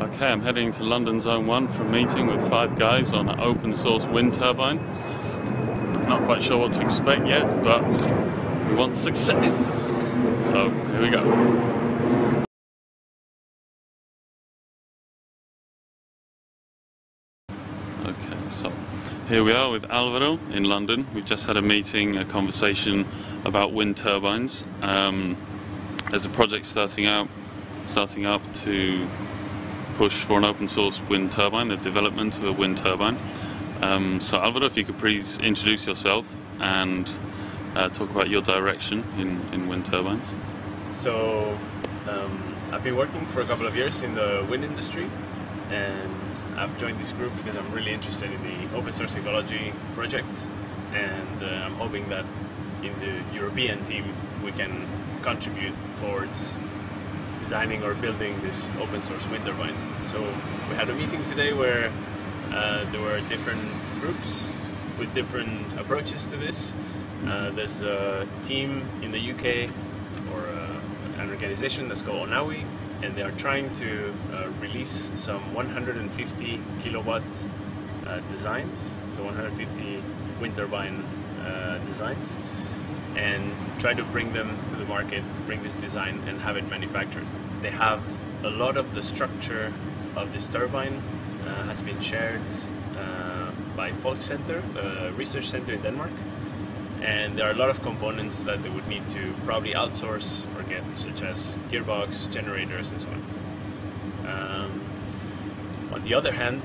Okay, I'm heading to London Zone 1 for a meeting with five guys on an open source wind turbine. Not quite sure what to expect yet, but we want success. So, here we go. Okay, so here we are with Alvaro in London. We've just had a meeting, a conversation about wind turbines. Um, there's a project starting out, starting up to push for an open source wind turbine, the development of a wind turbine. Um, so Alvaro, if you could please introduce yourself and uh, talk about your direction in, in wind turbines. So, um, I've been working for a couple of years in the wind industry, and I've joined this group because I'm really interested in the open source ecology project, and uh, I'm hoping that in the European team we can contribute towards designing or building this open source wind turbine. So we had a meeting today where uh, there were different groups with different approaches to this. Uh, there's a team in the UK or uh, an organization that's called Onawi, and they are trying to uh, release some 150 kilowatt uh, designs, so 150 wind turbine uh, designs, and try to bring them to the market, bring this design and have it manufactured. They have a lot of the structure of this turbine uh, has been shared uh, by Folkecenter, a research center in Denmark, and there are a lot of components that they would need to probably outsource or get, such as gearbox, generators, and so on. Um, on the other hand,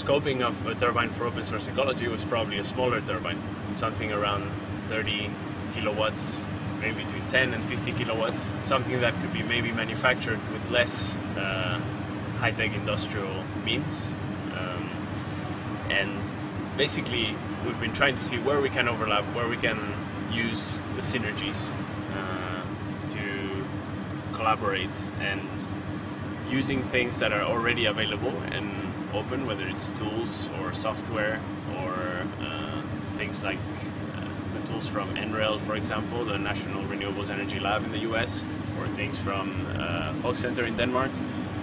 scoping of a turbine for open source ecology was probably a smaller turbine, something around 30 kilowatts, maybe between 10 and 50 kilowatts, something that could be maybe manufactured with less uh, high-tech industrial means. Um, and basically, we've been trying to see where we can overlap, where we can use the synergies uh, to collaborate and using things that are already available and open, whether it's tools or software or uh, things like uh, the tools from NREL, for example, the National Renewables Energy Lab in the US, or things from uh, Folkecenter in Denmark,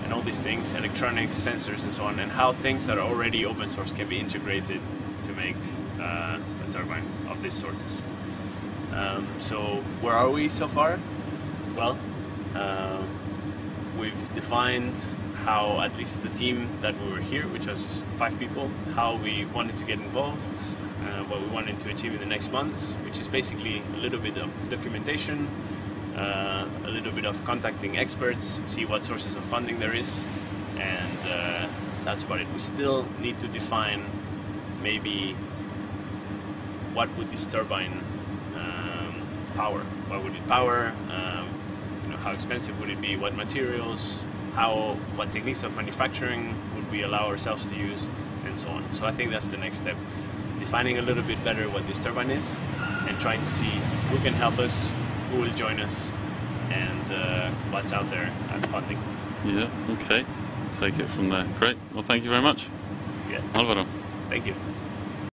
and all these things, electronics, sensors, and so on, and how things that are already open source can be integrated to make uh, a turbine of this sorts. Um, so where are we so far? Well, uh, we've defined how at least the team that we were here, which was five people, how we wanted to get involved, uh, what we wanted to achieve in the next months, which is basically a little bit of documentation, uh, a little bit of contacting experts, see what sources of funding there is, and uh, that's about it. We still need to define maybe what would this turbine um, power? What would it power? Um, how expensive would it be? What materials? How? What techniques of manufacturing would we allow ourselves to use, and so on. So I think that's the next step. Defining a little bit better what this turbine is, and trying to see who can help us, who will join us, and uh, what's out there as funding. Yeah, okay. Take it from there. Great. Well, thank you very much. Yeah. Alvaro. Thank you.